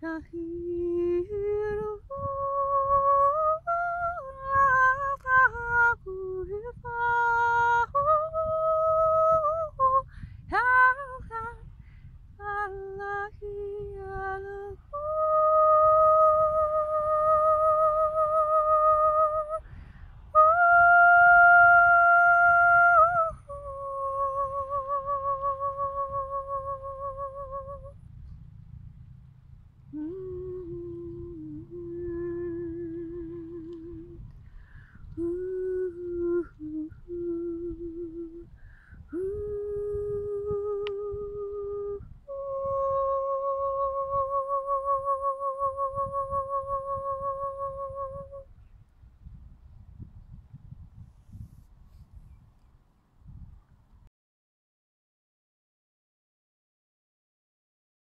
kahiru